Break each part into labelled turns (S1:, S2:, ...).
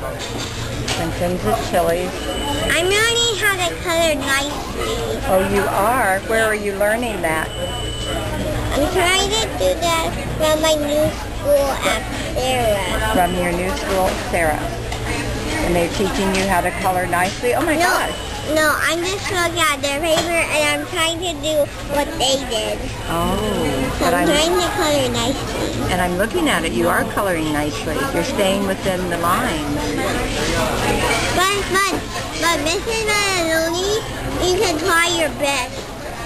S1: Clinton's is Chili's.
S2: I'm learning how to color nicely.
S1: Oh, you are? Where are you learning that?
S2: I'm trying to do that from my new school at Sarah.
S1: From your new school, Sarah. And they're teaching you how to color nicely? Oh my
S2: No,
S1: gosh.
S2: no, I'm just looking at their paper and I'm trying to do what they did.
S1: Oh,
S2: So I'm
S1: I'm,
S2: trying to color nicely.
S1: and I'm looking at it. You are coloring nicely. You're staying within the lines.
S2: But, but, but Mrs. Manaloni, you can try your best.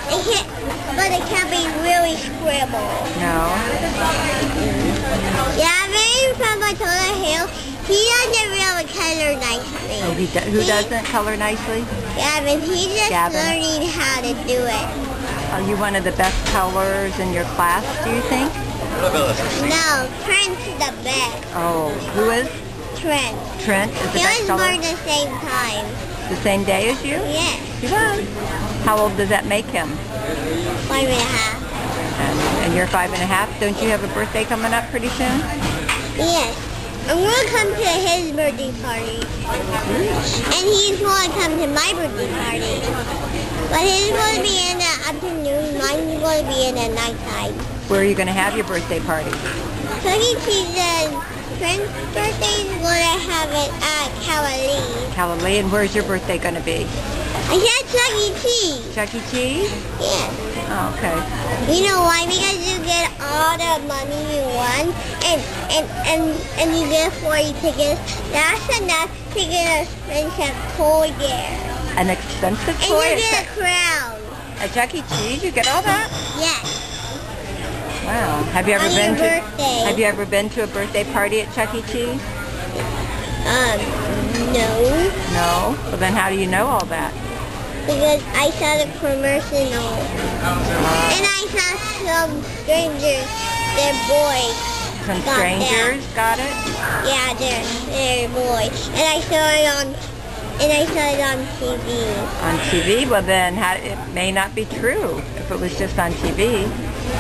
S2: It can't, but it can be really scribble.
S1: No?
S2: Yeah, maybe from Matilda Hill, he doesn't really color
S1: Oh,
S2: nicely.
S1: he do, who
S2: He-
S1: doesn't color nicely?
S2: Gavin, he's just
S1: Gavin.
S2: learning how to do it.
S1: Are you one of the best colors in your class, do you think?
S2: No, Trent's the best.
S1: Oh, who is?
S2: Trent.
S1: Trent is the
S2: He
S1: best
S2: was
S1: color?
S2: born the same time.
S1: The same day as you?
S2: Yes,
S1: He was. How old does that make him?
S2: one and a half.
S1: And, and you're five and a half. Don't you have a birthday coming up pretty soon?
S2: Yes. I'm gonna come to his birthday party. And he's gonna come to my birthday party. But he's gonna be in the afternoon, mine's gonna be in the nighttime.
S1: Where are you going to have your birthday party?
S2: Chuck E. And birthday is gonna have it at Cali.
S1: Galilee, and where's your birthday going to be?
S2: I said Chuck E. Cheese.
S1: Chuck E. Cheese?
S2: Yeah.
S1: Oh, okay.
S2: You know why? Because you get all the money you want, and and and and you get 40 tickets. That's enough to get a expensive toy there.
S1: An expensive toy?
S2: And
S1: you
S2: get a crown.
S1: at Chuck E. Cheese? You get all that?
S2: Yes.
S1: Wow. Have you ever
S2: On
S1: been to?
S2: birthday.
S1: Have you ever been to a birthday party at Chuck E. Cheese?
S2: Um, no.
S1: No. Well, then how do you know all that?
S2: Because I saw the commercial. And I saw some strangers, their boys.
S1: Some
S2: Got that.
S1: strangers got it.
S2: Yeah, they're, they're boys. And I saw it on, and I saw it on TV.
S1: on TV, well then how, it may not be true if it was just on TV.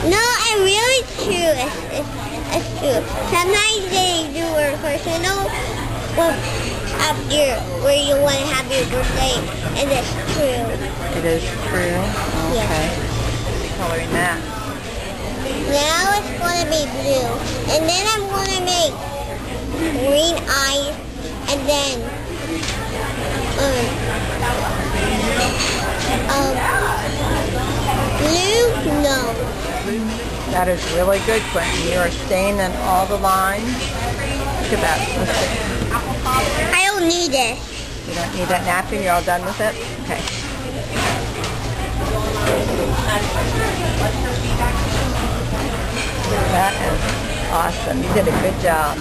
S2: No, it really true. It's, it's, it's true. Sometimes they do a personal well, up there where you want to have your birthday, and it's true.
S1: It is true. Okay. Coloring that.
S2: Now it's going to be blue. And then I'm going to make green eyes, and then um, um.
S1: That is really good, Quentin. You are staying in all the lines. Look at that.
S2: I don't need it.
S1: You don't need that napkin? You're all done with it? Okay. That is awesome. You did a good job.